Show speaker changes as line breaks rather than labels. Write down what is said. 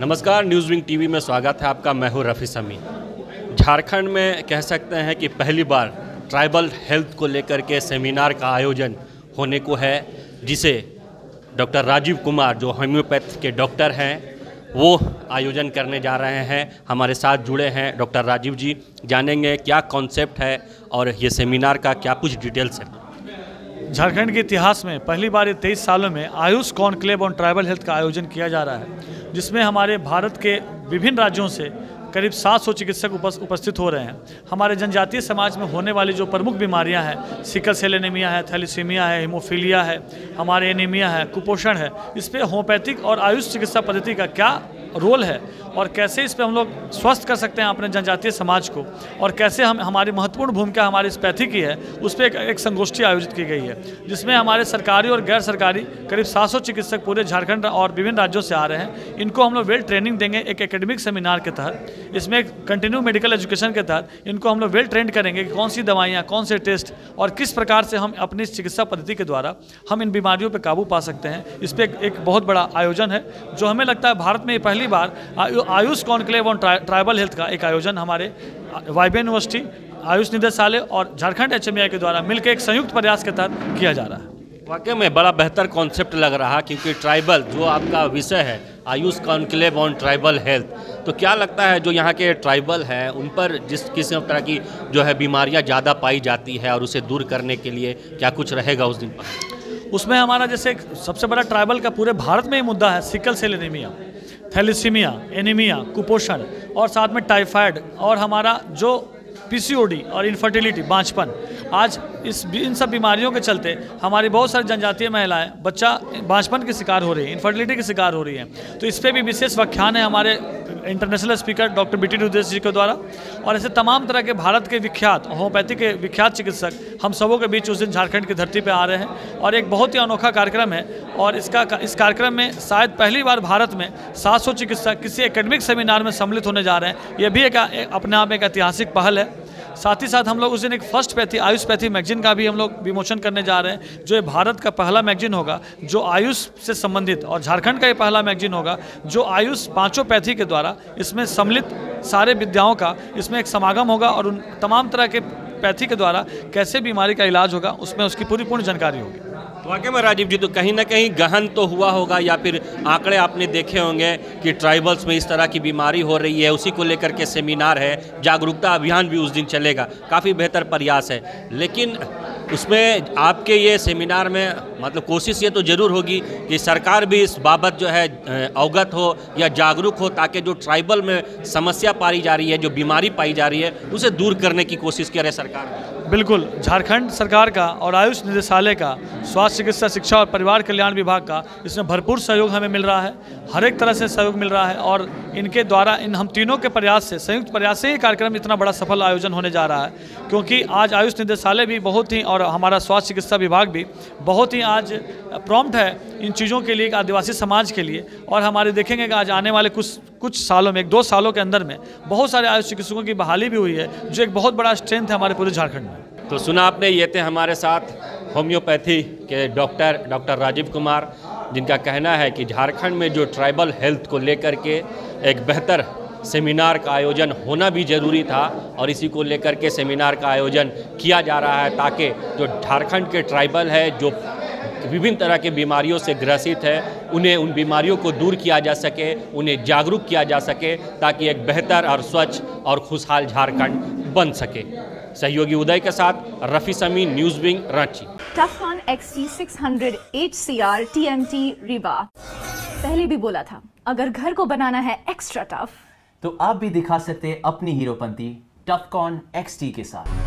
नमस्कार news wing TV में स्वागत है आपका। मैं हूँ रफ़ी समी झारखंड में कह सकते हैं कि पहली बार ट्राइबल हेल्थ को लेकर के सेमिनार का आयोजन होने को है, जिसे डॉक्टर राजीव कुमार, जो होम्योपैथ के डॉक्टर हैं, वो आयोजन करने जा रहे हैं। हमारे साथ जुड़े हैं डॉक्टर राजीव जी। जानेंगे क्या कॉन्सेप्ट है और ये सेमिनार का क्या कुछ डिटेल्स है।
झारखंड के इतिहास में पहली बार ये तेईस सालों में AYUSH conclave on tribal health का आयोजन किया जा रहा है, जिसमें हमारे भारत के विभिन्न राज्यों से करीब 700 चिकित्सक उपस्थित हो रहे हैं। हमारे जनजातीय समाज में होने वाली जो प्रमुख बीमारियाँ हैं, सिकल सेल एनीमिया है, थैलीसीमिया है, हीमोफीलिया है, हमारे एनीमिया है, कुपोषण है, इस पर होम्योपैथिक और आयुष चिकित्सा पद्धति का क्या रोल है और कैसे इस पर हम लोग स्वस्थ कर सकते हैं अपने जनजातीय समाज को और कैसे हम हमारी महत्वपूर्ण भूमिका हमारी इस पैथी की है उस पर एक, एक संगोष्ठी आयोजित की गई है जिसमें हमारे सरकारी और गैर सरकारी करीब 700 चिकित्सक पूरे झारखंड और विभिन्न राज्यों से आ रहे हैं। इनको हम लोग वेल ट्रेनिंग देंगे एक एकेडमिक सेमिनार के तहत इसमें कंटिन्यू मेडिकल एजुकेशन के तहत इनको हम लोग वेल ट्रेंड करेंगे कि कौन सी दवाइयाँ कौन से टेस्ट और किस प्रकार से हम अपनी चिकित्सा पद्धति के द्वारा हम इन बीमारियों पर काबू पा सकते हैं। इस पर एक बहुत बड़ा आयोजन है जो हमें लगता है भारत में ये पहली बार AYUSH conclave on tribal health का एक आयोजन हमारे वाइबे यूनिवर्सिटी आयुष निदेशालय और झारखंड एच के द्वारा मिलकर एक संयुक्त प्रयास के तहत किया जा रहा है।
वाकई में बड़ा बेहतर कॉन्सेप्ट लग रहा क्योंकि ट्राइबल जो आपका विषय है AYUSH conclave on tribal health तो क्या लगता है जो यहाँ के ट्राइबल हैं उन पर जिस किसी तरह की जो है बीमारियाँ ज़्यादा पाई जाती है और उसे दूर करने के लिए क्या कुछ रहेगा उस दिन पर?
उसमें हमारा जैसे सबसे बड़ा ट्राइबल का पूरे भारत में ही मुद्दा है sickle cell anaemia thalassaemia anaemia कुपोषण और साथ में टाइफाइड और हमारा जो पीसीओडी और इनफर्टिलिटी बाँचपन आज इस इन सब बीमारियों के चलते हमारी बहुत सारी जनजातीय महिलाएँ, बच्चा बाँचपन के शिकार हो रही है इनफर्टिलिटी के शिकार हो रही हैं। तो इस पर भी विशेष व्याख्यान है हमारे international speaker doctor B T Rudesh ji के द्वारा। और ऐसे तमाम तरह के भारत के विख्यात होम्योपैथी के विख्यात चिकित्सक हम सबों के बीच उस दिन झारखंड की धरती पर आ रहे हैं। और एक बहुत ही अनोखा कार्यक्रम है। और इसका इस कार्यक्रम में शायद पहली बार भारत में 700 चिकित्सक किसी एकेडमिक सेमिनार में सम्मिलित होने जा रहे हैं। यह भी एक, अपने आप एक ऐतिहासिक पहल है। साथ ही साथ हम लोग उस दिन एक फ़र्स्ट पैथी, आयुष पैथी मैगजीन का भी हम लोग विमोचन करने जा रहे हैं, जो ये भारत का पहला मैगजीन होगा, जो आयुष से संबंधित, और झारखंड का ये पहला मैगजीन होगा, जो आयुष पाँचों पैथी के द्वारा इसमें सम्मिलित सारे विद्याओं का, इसमें एक समागम होगा और उन तमाम तरह के पैथी के द्वारा कैसे बीमारी का इलाज होगा, उसमें उसकी पूरी पूर्ण जानकारी होगी।
वाकई में राजीव जी तो कहीं ना कहीं गहन तो हुआ होगा या फिर आंकड़े आपने देखे होंगे कि ट्राइबल्स में इस तरह की बीमारी हो रही है, उसी को लेकर के सेमिनार है, जागरूकता अभियान भी उस दिन चलेगा, काफ़ी बेहतर प्रयास है। लेकिन उसमें आपके ये सेमिनार में मतलब कोशिश ये तो ज़रूर होगी कि सरकार भी इस बाबत जो है अवगत हो या जागरूक हो ताकि जो ट्राइबल में समस्या पाई जा रही है, जो बीमारी पाई जा रही है, उसे दूर करने की कोशिश करे सरकार।
बिल्कुल, झारखंड सरकार का और आयुष निदेशालय का, स्वास्थ्य चिकित्सा, शिक्षा और परिवार कल्याण विभाग का इसमें भरपूर सहयोग हमें मिल रहा है। हर एक तरह से सहयोग मिल रहा है और इनके द्वारा, इन हम तीनों के प्रयास से, संयुक्त प्रयास से ही कार्यक्रम इतना बड़ा सफल आयोजन होने जा रहा है। क्योंकि आज आयुष निदेशालय भी बहुत ही, और हमारा स्वास्थ्य चिकित्सा विभाग भी बहुत ही आज प्रॉम्प्ट है इन चीज़ों के लिए, आदिवासी समाज के लिए। और हमारे देखेंगे कि आज आने वाले कुछ कुछ सालों में, एक दो सालों के अंदर में बहुत सारे आयुष चिकित्सकों की बहाली भी हुई है, जो एक बहुत बड़ा स्ट्रेंथ है हमारे पूरे झारखंड में।
तो सुना आपने, ये थे हमारे साथ होम्योपैथी के डॉक्टर डॉक्टर राजीव कुमार, जिनका कहना है कि झारखंड में जो ट्राइबल हेल्थ को लेकर के एक बेहतर सेमिनार का आयोजन होना भी ज़रूरी था और इसी को लेकर के सेमिनार का आयोजन किया जा रहा है ताकि जो झारखंड के ट्राइबल है, जो विभिन्न तरह के बीमारियों से ग्रसित है, उन्हें उन बीमारियों को दूर किया जा सके, उन्हें जागरूक किया जा सके ताकि एक बेहतर और स्वच्छ और खुशहाल झारखंड बन सके। सहयोगी उदय के साथ रफ़ी समी न्यूज़ विंग रांची।
टफन एक्सटी 600 HCR TMT रिवा पहले भी बोला था अगर घर को बनाना है एक्स्ट्रा टफ
तो आप भी दिखा सकते अपनी हीरोपंती टफकॉन एक्सटी के साथ।